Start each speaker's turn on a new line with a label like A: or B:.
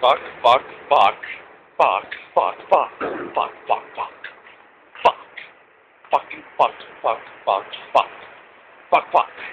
A: fuck, fuck, fuck, fuck, fuck, fuck, fuck, fuck, fuck, fuck, fucking fuck, fuck, fuck, fuck, fuck, fuck.